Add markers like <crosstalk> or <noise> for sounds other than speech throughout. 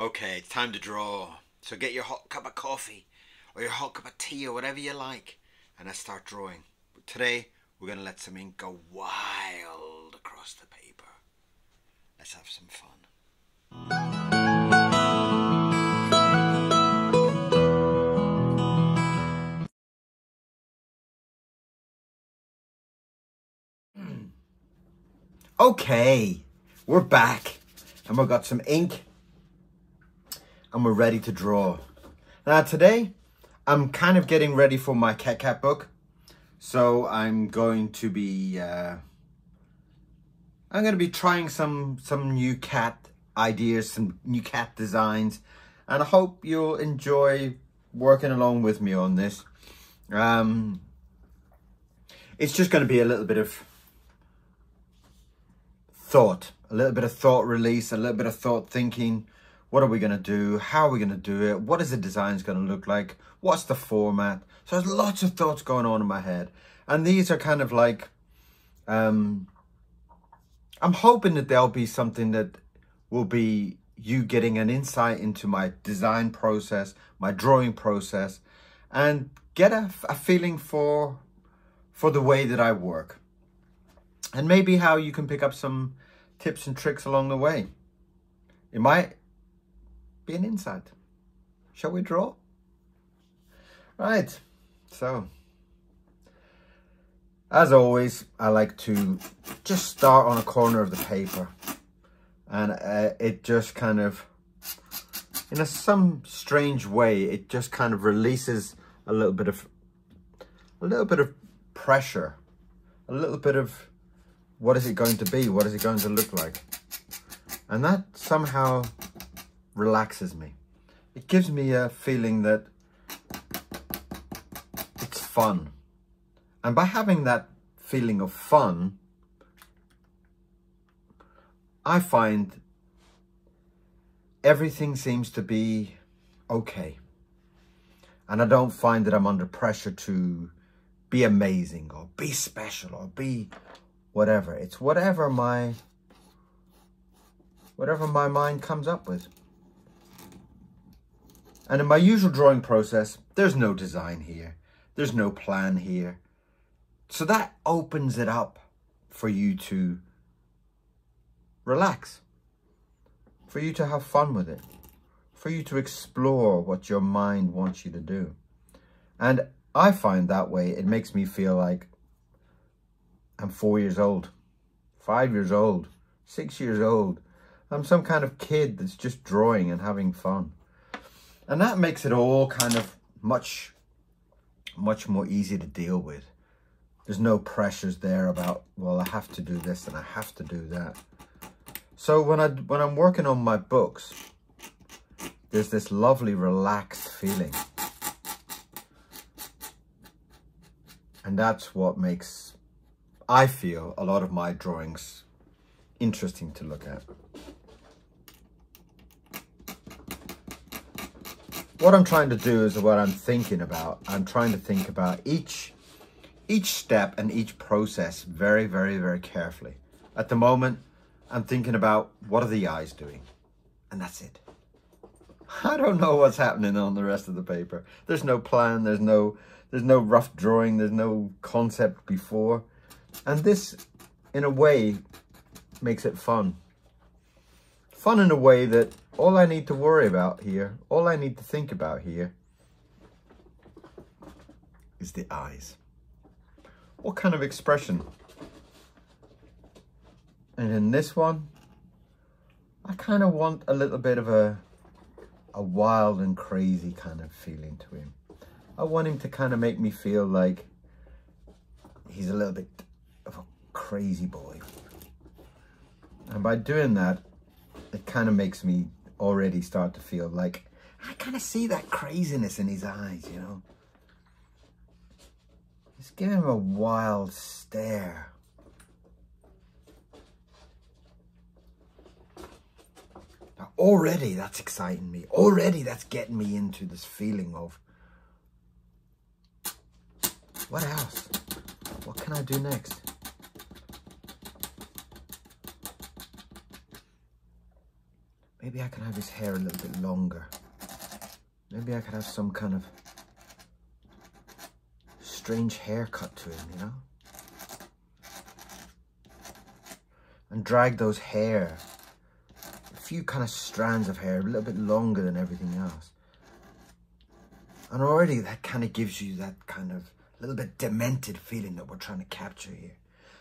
Okay, it's time to draw. So get your hot cup of coffee or your hot cup of tea or whatever you like and let's start drawing. But today we're going to let some ink go wild across the paper. Let's have some fun. <clears throat> Okay, we're back and we've got some ink and we're ready to draw. Now today, I'm kind of getting ready for my Cat Cat book. So I'm going to be, uh, I'm going to be trying some, some new cat ideas, some new cat designs. And I hope you'll enjoy working along with me on this. Um, it's just going to be a little bit of thought, a little bit of thought release, a little bit of thought thinking. What are we going to do? How are we going to do it? What is the designs going to look like? What's the format? So there's lots of thoughts going on in my head. And these are kind of like, um, I'm hoping that there'll be something that will be you getting an insight into my design process, my drawing process, and get a, a feeling for, for the way that I work and maybe how you can pick up some tips and tricks along the way. It might be inside. Shall we draw? Right, so as always, I like to just start on a corner of the paper and uh, it just kind of, in a some strange way, it just kind of releases a little bit of, a little bit of pressure, a little bit of what is it going to be? What is it going to look like? And that somehow relaxes me. It gives me a feeling that it's fun. And by having that feeling of fun, I find everything seems to be okay. And I don't find that I'm under pressure to be amazing or be special or be whatever. It's whatever my whatever my mind comes up with. And in my usual drawing process, there's no design here. There's no plan here. So that opens it up for you to relax, for you to have fun with it, for you to explore what your mind wants you to do. And I find that way, it makes me feel like I'm four years old, five years old, six years old. I'm some kind of kid that's just drawing and having fun. And that makes it all kind of much, much more easy to deal with. There's no pressures there about, well, I have to do this and I have to do that. So when, I, when I'm working on my books, there's this lovely relaxed feeling. And that's what makes I feel a lot of my drawings interesting to look at. What I'm trying to do is what I'm thinking about. I'm trying to think about each each step and each process very, very, very carefully. At the moment, I'm thinking about what are the eyes doing? And that's it. I don't know what's happening on the rest of the paper. There's no plan, there's no there's no rough drawing, there's no concept before. And this, in a way, makes it fun. Fun in a way that all I need to worry about here, all I need to think about here, is the eyes. What kind of expression? And in this one, I kind of want a little bit of a, a wild and crazy kind of feeling to him. I want him to kind of make me feel like he's a little bit of a crazy boy. And by doing that, it kind of makes me already start to feel like I kind of see that craziness in his eyes, you know. Just give him a wild stare. Now, already that's exciting me. Already that's getting me into this feeling of what else? What can I do next? Maybe I can have his hair a little bit longer. Maybe I could have some kind of strange haircut to him, you know? And drag those hair, a few kind of strands of hair, a little bit longer than everything else. And already that kind of gives you that kind of little bit demented feeling that we're trying to capture here.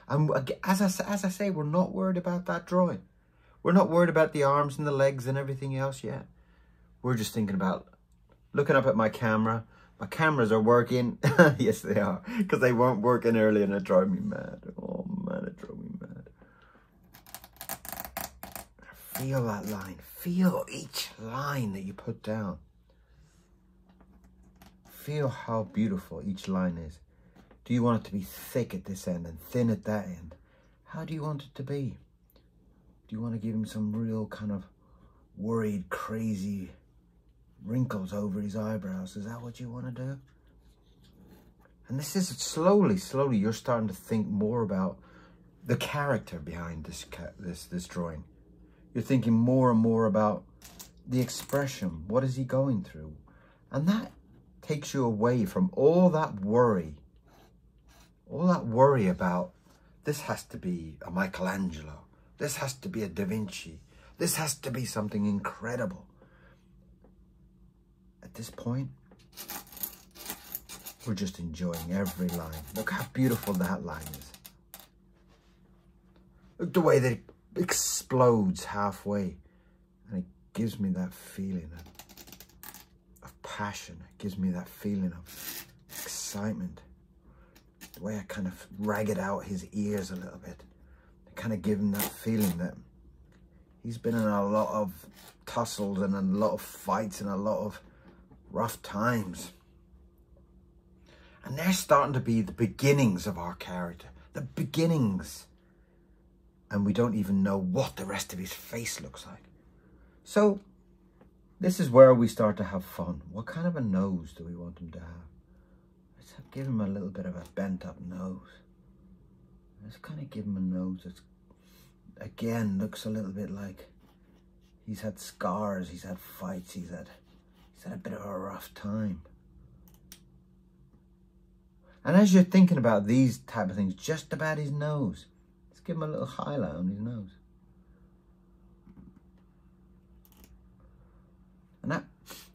And as I, as I say, we're not worried about that drawing. We're not worried about the arms and the legs and everything else yet. We're just thinking about looking up at my camera. My cameras are working. <laughs> yes, they are. Because they weren't working earlier and it drove me mad. Oh, man, it drove me mad. Feel that line. Feel each line that you put down. Feel how beautiful each line is. Do you want it to be thick at this end and thin at that end? How do you want it to be? Do you want to give him some real kind of worried, crazy wrinkles over his eyebrows. Is that what you want to do? And this is slowly, slowly, you're starting to think more about the character behind this this this drawing. You're thinking more and more about the expression. What is he going through? And that takes you away from all that worry. All that worry about this has to be a Michelangelo. This has to be a Da Vinci. This has to be something incredible at this point, we're just enjoying every line. Look how beautiful that line is. Look the way that it explodes halfway. And it gives me that feeling of, of passion. It gives me that feeling of excitement. The way I kind of ragged out his ears a little bit. Kind of give him that feeling that he's been in a lot of tussles and a lot of fights and a lot of rough times. And they're starting to be the beginnings of our character, the beginnings. And we don't even know what the rest of his face looks like. So this is where we start to have fun. What kind of a nose do we want him to have? Let's have, give him a little bit of a bent up nose. Let's kind of give him a nose that's, again, looks a little bit like he's had scars, he's had fights, he's had He's had a bit of a rough time. And as you're thinking about these type of things, just about his nose, let's give him a little highlight on his nose. And that,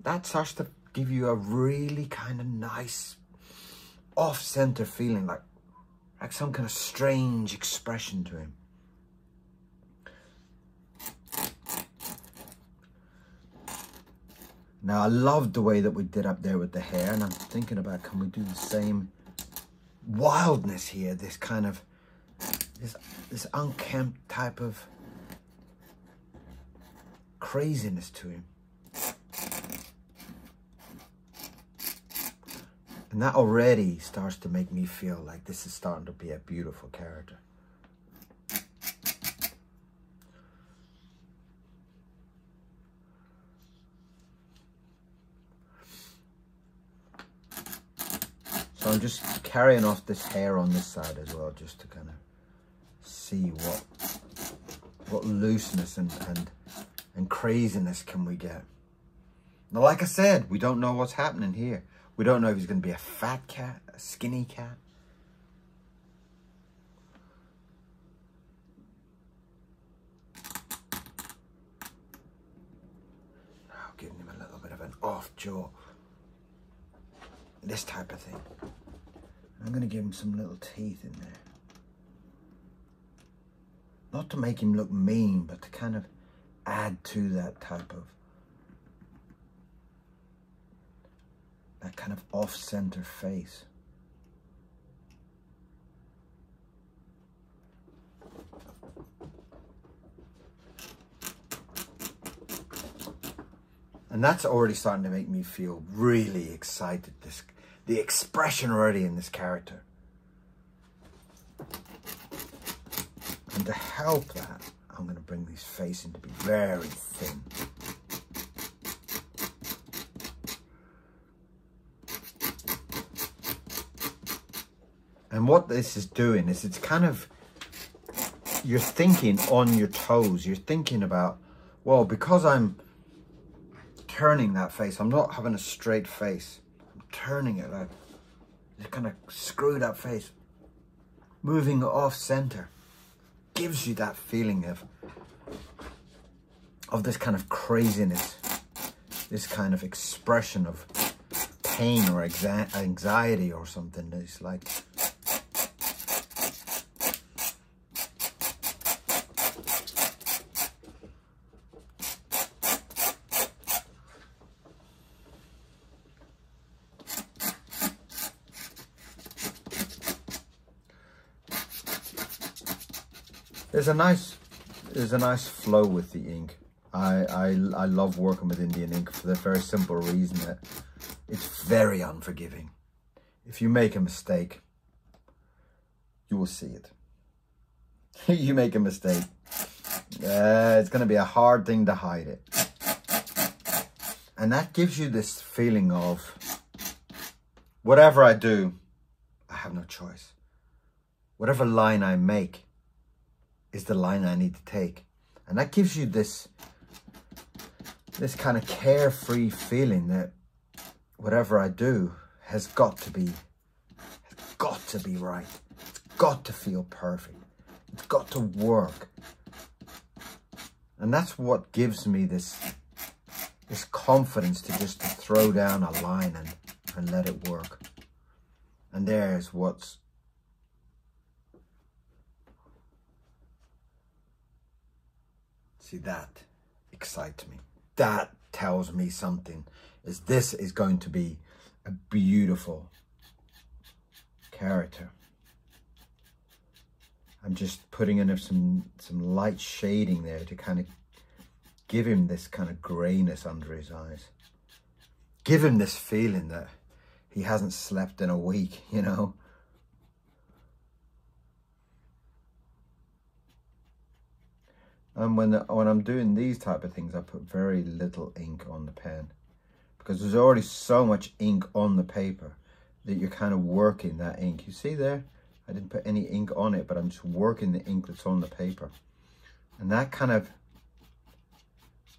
that starts to give you a really kind of nice off-center feeling, like, like some kind of strange expression to him. Now, I love the way that we did up there with the hair, and I'm thinking about, can we do the same wildness here, this kind of, this, this unkempt type of craziness to him. And that already starts to make me feel like this is starting to be a beautiful character. I'm just carrying off this hair on this side as well, just to kind of see what what looseness and, and, and craziness can we get. Now, like I said, we don't know what's happening here. We don't know if he's going to be a fat cat, a skinny cat. Now, giving him a little bit of an off jaw. This type of thing. I'm going to give him some little teeth in there. Not to make him look mean, but to kind of add to that type of, that kind of off-center face. And that's already starting to make me feel really excited. This the expression already in this character. And to help that, I'm going to bring this face in to be very thin. And what this is doing is it's kind of, you're thinking on your toes. You're thinking about Well, because I'm turning that face, I'm not having a straight face. Turning it like, just kind of screw that face. Moving off center gives you that feeling of, of this kind of craziness, this kind of expression of pain or anxiety or something. It's like, There's a nice, there's a nice flow with the ink. I, I, I love working with Indian ink for the very simple reason that it's very unforgiving. If you make a mistake, you will see it. <laughs> you make a mistake, uh, it's going to be a hard thing to hide it. And that gives you this feeling of, whatever I do, I have no choice. Whatever line I make, is the line I need to take. And that gives you this, this kind of carefree feeling that whatever I do has got to be, has got to be right. It's got to feel perfect. It's got to work. And that's what gives me this, this confidence to just throw down a line and, and let it work. And there's what's See, that excites me. That tells me something. Is this is going to be a beautiful character. I'm just putting in some, some light shading there to kind of give him this kind of grayness under his eyes. Give him this feeling that he hasn't slept in a week, <laughs> you know. And when, when I'm doing these type of things, I put very little ink on the pen because there's already so much ink on the paper that you're kind of working that ink. You see there? I didn't put any ink on it, but I'm just working the ink that's on the paper. And that kind of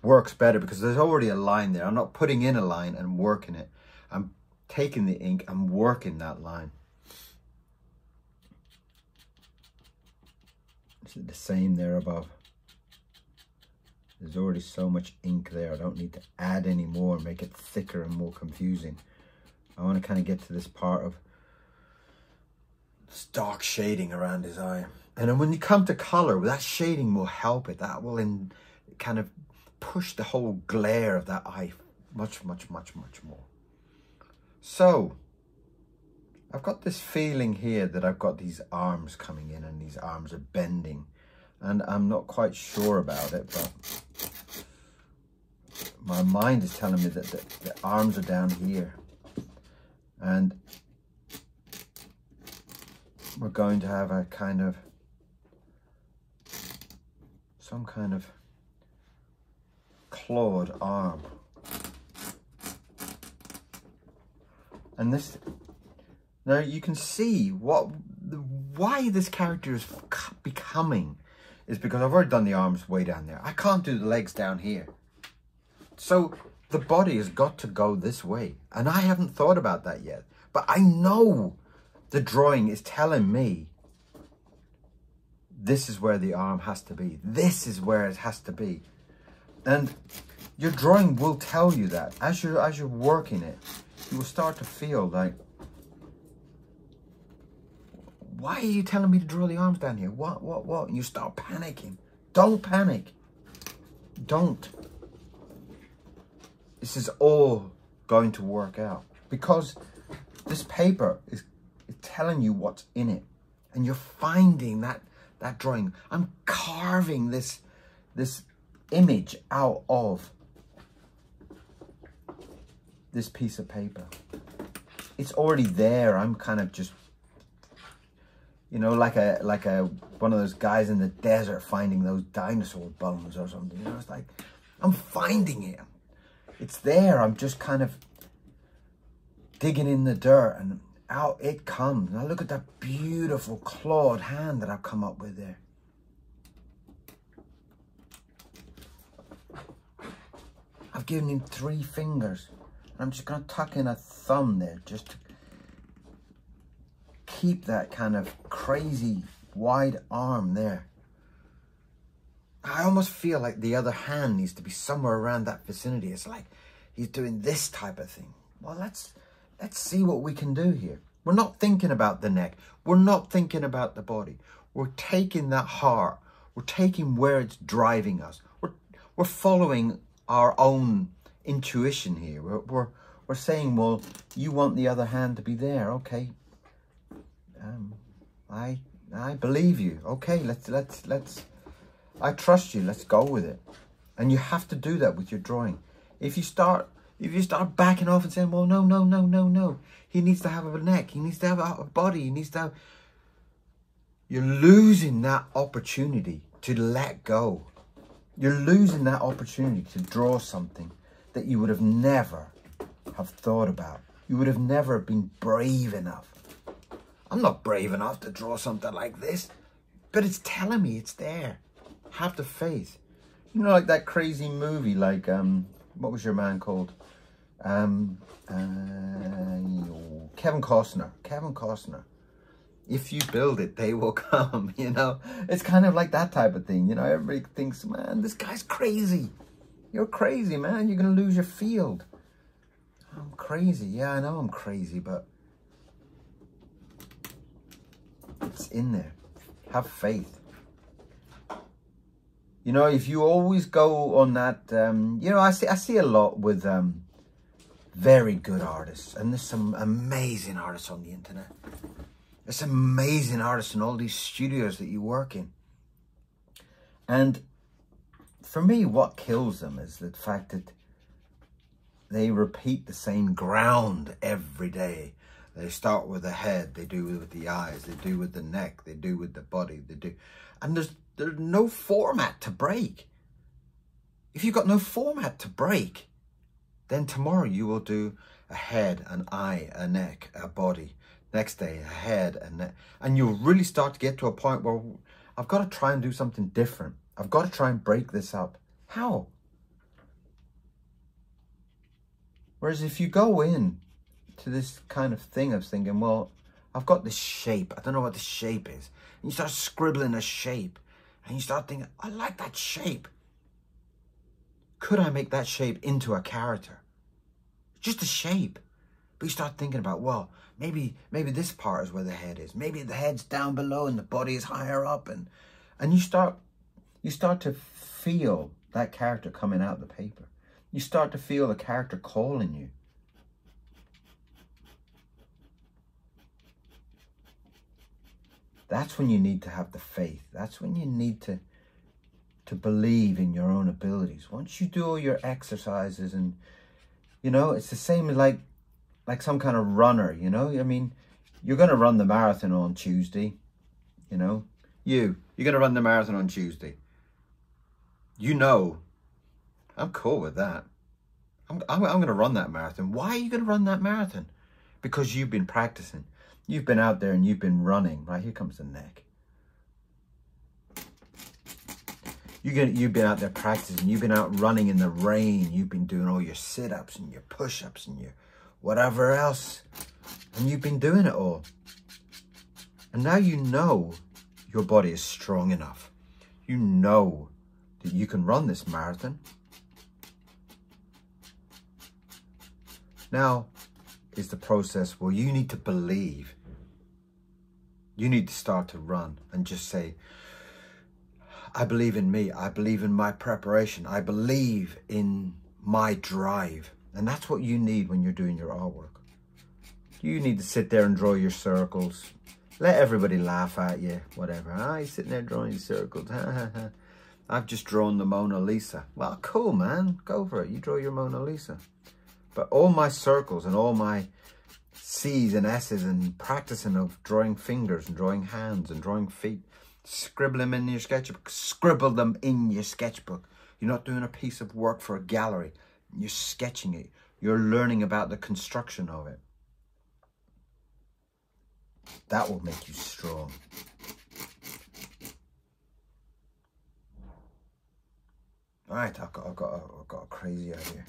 works better because there's already a line there. I'm not putting in a line and working it. I'm taking the ink and working that line. Is it the same there above? There's already so much ink there. I don't need to add any more and make it thicker and more confusing. I want to kind of get to this part of this dark shading around his eye. And then when you come to color, that shading will help it. That will in, kind of push the whole glare of that eye much, much, much, much more. So, I've got this feeling here that I've got these arms coming in and these arms are bending and I'm not quite sure about it, but my mind is telling me that the, the arms are down here. And we're going to have a kind of, some kind of clawed arm. And this, now you can see what, why this character is becoming is because I've already done the arms way down there. I can't do the legs down here. So the body has got to go this way. And I haven't thought about that yet. But I know the drawing is telling me this is where the arm has to be. This is where it has to be. And your drawing will tell you that. As you're, as you're working it, you will start to feel like why are you telling me to draw the arms down here? What, what, what? And you start panicking. Don't panic. Don't. This is all going to work out because this paper is, is telling you what's in it and you're finding that that drawing. I'm carving this this image out of this piece of paper. It's already there. I'm kind of just you know, like a like a one of those guys in the desert finding those dinosaur bones or something. You know, it's like I'm finding it. It's there. I'm just kind of digging in the dirt and out it comes. Now look at that beautiful clawed hand that I've come up with there. I've given him three fingers. I'm just going to tuck in a thumb there just to keep that kind of crazy wide arm there. I almost feel like the other hand needs to be somewhere around that vicinity. It's like he's doing this type of thing. Well, let's let's see what we can do here. We're not thinking about the neck. We're not thinking about the body. We're taking that heart. We're taking where it's driving us. We're we're following our own intuition here. We're we're, we're saying, well, you want the other hand to be there. Okay. Um, I I believe you. Okay, let's let's let's I trust you. Let's go with it. And you have to do that with your drawing. If you start if you start backing off and saying, well, no, no, no, no, no. He needs to have a neck. He needs to have a body. He needs to have... You're losing that opportunity to let go. You're losing that opportunity to draw something that you would have never have thought about. You would have never been brave enough. I'm not brave enough to draw something like this, but it's telling me it's there. Have the faith. You know, like that crazy movie, like, um, what was your man called? Um, uh, Kevin Costner. Kevin Costner. If you build it, they will <laughs> come, you know? It's kind of like that type of thing, you know? Everybody thinks, man, this guy's crazy. You're crazy, man. You're going to lose your field. I'm crazy. Yeah, I know I'm crazy, but it's in there. Have faith. You know, if you always go on that, um, you know, I see, I see a lot with um, very good artists, and there's some amazing artists on the internet. There's amazing artists in all these studios that you work in. And for me, what kills them is the fact that they repeat the same ground every day. They start with the head, they do with the eyes, they do with the neck, they do with the body, they do. And there's there's no format to break. If you've got no format to break, then tomorrow you will do a head, an eye, a neck, a body. Next day, a head, and neck. And you'll really start to get to a point where I've got to try and do something different. I've got to try and break this up. How? Whereas if you go in to this kind of thing of thinking, well, I've got this shape. I don't know what the shape is. And you start scribbling a shape. And you start thinking, I like that shape. Could I make that shape into a character? Just a shape. But you start thinking about, well, maybe maybe this part is where the head is. Maybe the head's down below and the body is higher up. And and you start you start to feel that character coming out of the paper. You start to feel the character calling you. That's when you need to have the faith. That's when you need to to believe in your own abilities. Once you do all your exercises and you know, it's the same like like some kind of runner, you know? I mean, you're going to run the marathon on Tuesday, you know? You, you're going to run the marathon on Tuesday. You know, I'm cool with that. I'm, I'm, I'm going to run that marathon. Why are you going to run that marathon? Because you've been practicing. You've been out there and you've been running. Right, here comes the neck. You get, you've been out there practicing. You've been out running in the rain. You've been doing all your sit-ups and your push-ups and your whatever else. And you've been doing it all. And now you know your body is strong enough. You know that you can run this marathon. Now, is the process where you need to believe. You need to start to run and just say, I believe in me. I believe in my preparation. I believe in my drive. And that's what you need when you're doing your artwork. You need to sit there and draw your circles. Let everybody laugh at you, whatever. Ah, sitting there drawing circles. <laughs> I've just drawn the Mona Lisa. Well, cool, man. Go for it. You draw your Mona Lisa. But all my circles and all my C's and S's and practicing of drawing fingers and drawing hands and drawing feet, scribble them in your sketchbook. Scribble them in your sketchbook. You're not doing a piece of work for a gallery. You're sketching it. You're learning about the construction of it. That will make you strong. All right, I've got, I've got, I've got a crazy idea.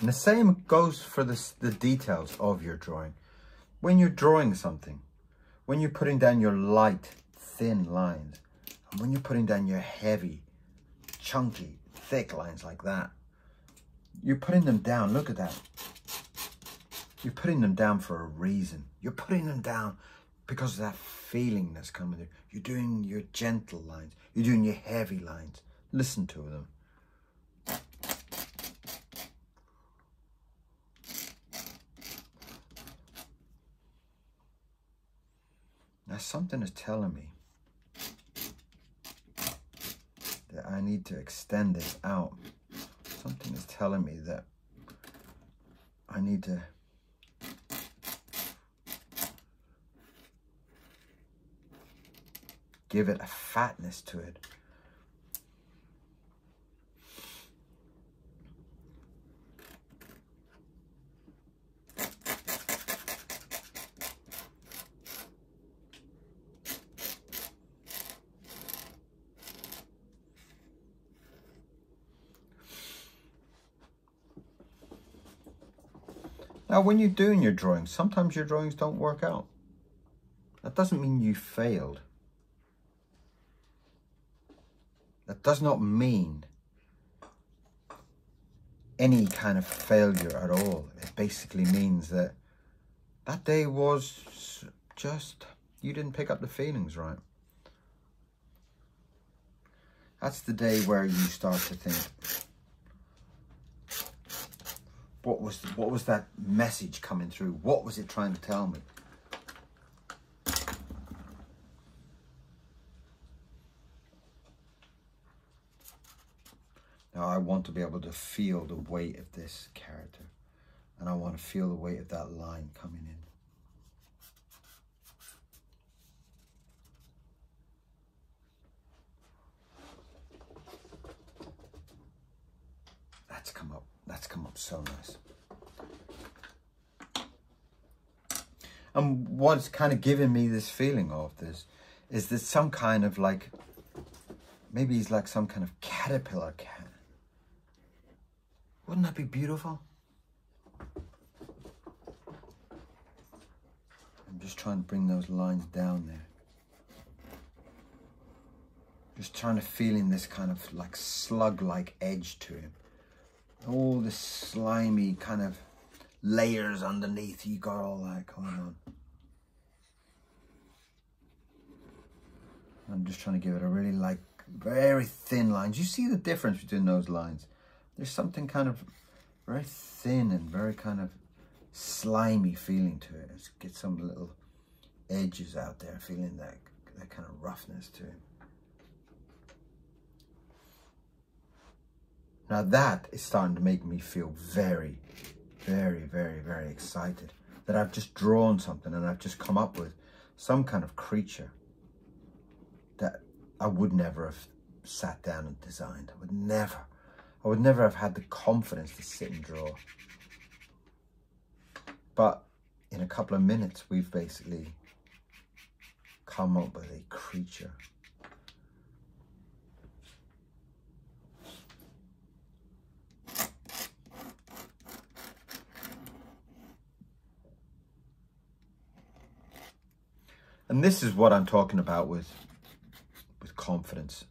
And the same goes for the, the details of your drawing. When you're drawing something, when you're putting down your light, thin lines, and when you're putting down your heavy, chunky, thick lines like that, you're putting them down. Look at that. You're putting them down for a reason. You're putting them down because of that feeling that's coming through. You're doing your gentle lines. You're doing your heavy lines. Listen to them. Now something is telling me that I need to extend this out. Something is telling me that I need to give it a fatness to it. Now, when you're doing your drawings, sometimes your drawings don't work out. That doesn't mean you failed. That does not mean any kind of failure at all. It basically means that that day was just, you didn't pick up the feelings right. That's the day where you start to think, what was what was that message coming through? What was it trying to tell me? Now I want to be able to feel the weight of this character. And I want to feel the weight of that line coming in. That's come up that's come up so nice. And what's kind of giving me this feeling of this is that some kind of like, maybe he's like some kind of caterpillar cat. Wouldn't that be beautiful? I'm just trying to bring those lines down there. Just trying to feel in this kind of like slug-like edge to him all the slimy kind of layers underneath. You got all that going on. I'm just trying to give it a really like very thin lines. You see the difference between those lines. There's something kind of very thin and very kind of slimy feeling to it. Let's get some little edges out there, feeling that, that kind of roughness to it. Now that is starting to make me feel very, very, very, very excited that I've just drawn something and I've just come up with some kind of creature that I would never have sat down and designed. I would never, I would never have had the confidence to sit and draw. But in a couple of minutes, we've basically come up with a creature And this is what I'm talking about with, with confidence.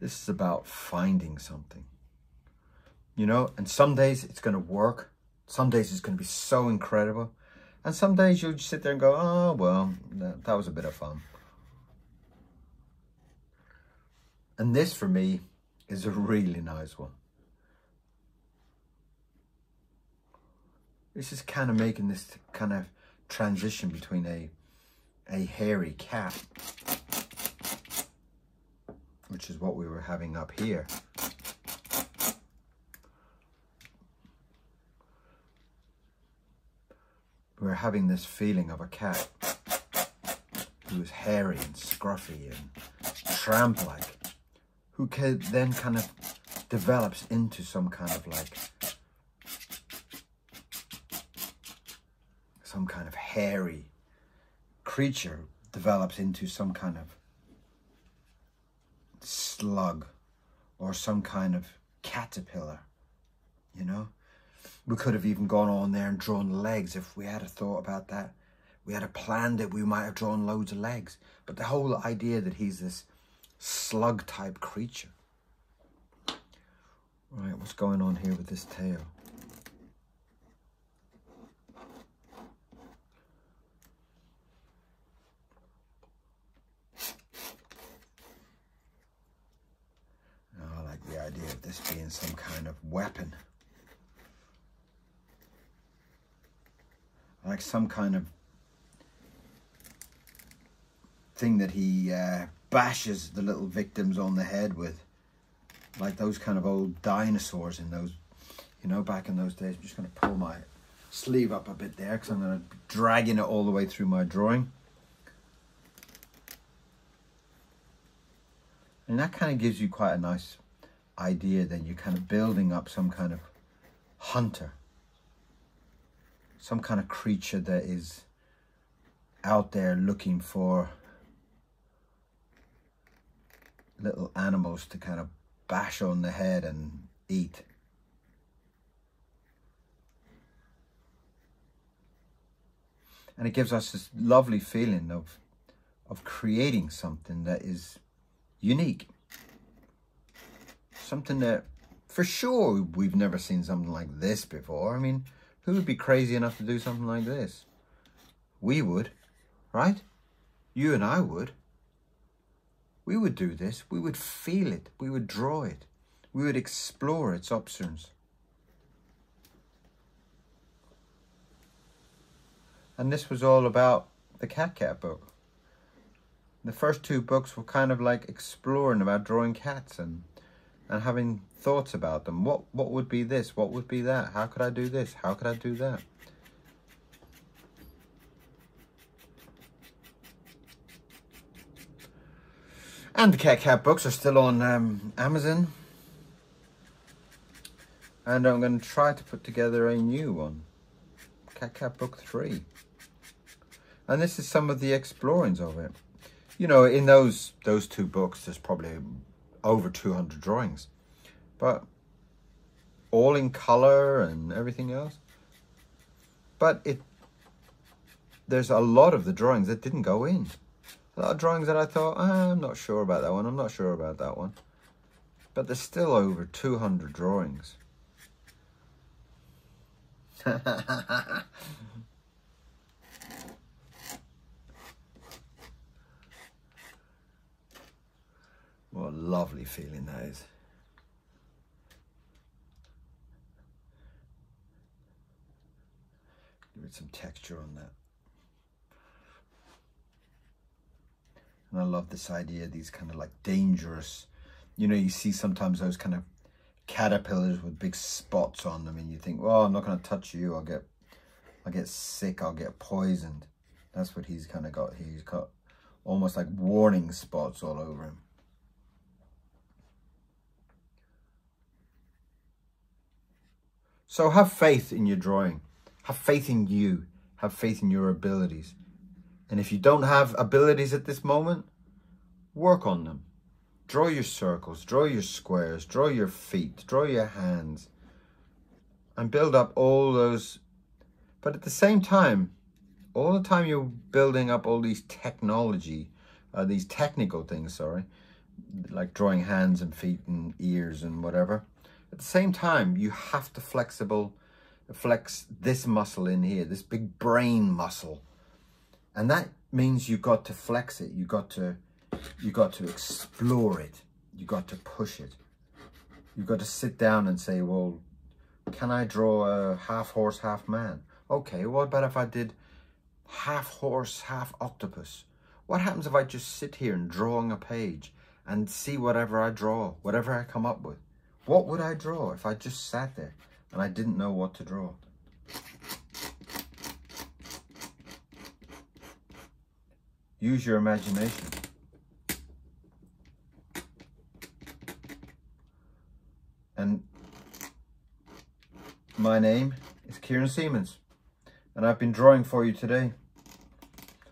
This is about finding something. You know, and some days it's going to work. Some days it's going to be so incredible. And some days you'll just sit there and go, oh, well, that, that was a bit of fun. And this for me is a really nice one. This is kind of making this kind of transition between a a hairy cat, which is what we were having up here. We are having this feeling of a cat who is hairy and scruffy and tramp-like, who then kind of develops into some kind of like some kind of hairy creature develops into some kind of slug or some kind of caterpillar, you know? We could have even gone on there and drawn legs if we had a thought about that. We had a plan that we might have drawn loads of legs. But the whole idea that he's this slug type creature. Right, what's going on here with this tail? I like the idea of this being some kind of weapon. Like some kind of thing that he uh, bashes the little victims on the head with. Like those kind of old dinosaurs in those, you know, back in those days. I'm just going to pull my sleeve up a bit there because I'm going to be dragging it all the way through my drawing. And that kind of gives you quite a nice idea that you're kind of building up some kind of hunter. Some kind of creature that is out there looking for little animals to kind of bash on the head and eat. And it gives us this lovely feeling of, of creating something that is unique. Something that, for sure, we've never seen something like this before. I mean, who would be crazy enough to do something like this? We would, right? You and I would we would do this. We would feel it. We would draw it. We would explore its options. And this was all about the Cat Cat book. The first two books were kind of like exploring about drawing cats and and having thoughts about them. What what would be this? What would be that? How could I do this? How could I do that? And the Cat Cat books are still on um, Amazon. And I'm going to try to put together a new one. Cat Cat Book 3. And this is some of the explorings of it. You know, in those those two books, there's probably over 200 drawings. But all in color and everything else. But it there's a lot of the drawings that didn't go in a lot of drawings that I thought, ah, I'm not sure about that one, I'm not sure about that one. But there's still over 200 drawings. <laughs> what a lovely feeling that is. Give it some texture on that. And I love this idea, these kind of like dangerous, you know, you see sometimes those kind of caterpillars with big spots on them and you think, well, I'm not going to touch you. I'll get, I'll get sick. I'll get poisoned. That's what he's kind of got. He's got almost like warning spots all over him. So have faith in your drawing. Have faith in you. Have faith in your abilities. And if you don't have abilities at this moment, work on them. Draw your circles, draw your squares, draw your feet, draw your hands, and build up all those. But at the same time, all the time you're building up all these technology, uh, these technical things, sorry, like drawing hands and feet and ears and whatever. At the same time, you have to flexible, flex this muscle in here, this big brain muscle and that means you got to flex it. You got to, you got to explore it. You got to push it. You've got to sit down and say, well, can I draw a half horse, half man? Okay, what about if I did half horse, half octopus? What happens if I just sit here and draw on a page and see whatever I draw, whatever I come up with? What would I draw if I just sat there and I didn't know what to draw? Use your imagination. And my name is Kieron Seamons and I've been drawing for you today.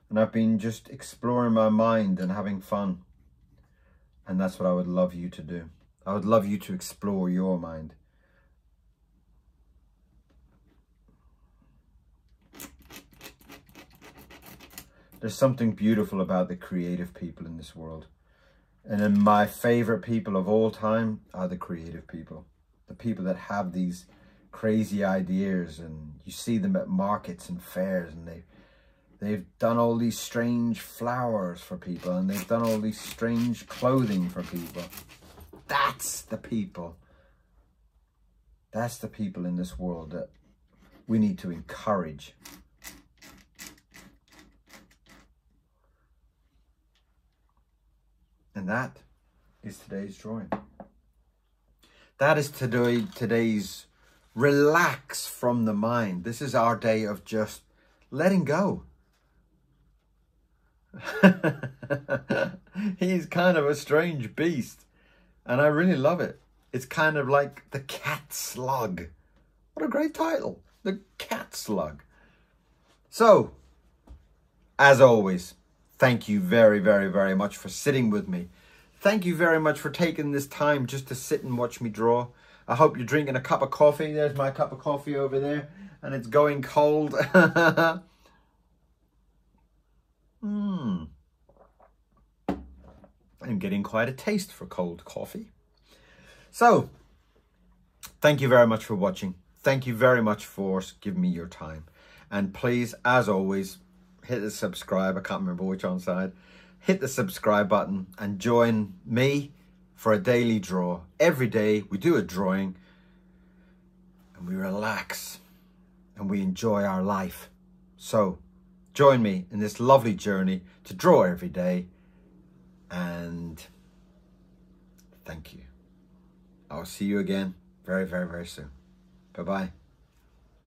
And I've been just exploring my mind and having fun. And that's what I would love you to do. I would love you to explore your mind. There's something beautiful about the creative people in this world. And then my favorite people of all time are the creative people. The people that have these crazy ideas and you see them at markets and fairs and they they've done all these strange flowers for people and they've done all these strange clothing for people. That's the people. That's the people in this world that we need to encourage. And that is today's drawing. That is today today's relax from the mind. This is our day of just letting go. <laughs> He's kind of a strange beast and I really love it. It's kind of like the cat slug. What a great title. The cat slug. So, as always, thank you very, very, very much for sitting with me. Thank you very much for taking this time just to sit and watch me draw. I hope you're drinking a cup of coffee. There's my cup of coffee over there. And it's going cold. <laughs> Hmm. I'm getting quite a taste for cold coffee. So, thank you very much for watching. Thank you very much for giving me your time. And please, as always, hit the subscribe. I can't remember which on side. Hit the subscribe button and join me for a daily draw. Every day we do a drawing and we relax and we enjoy our life. So join me in this lovely journey to draw every day and thank you. I'll see you again very, very, very soon. Bye-bye.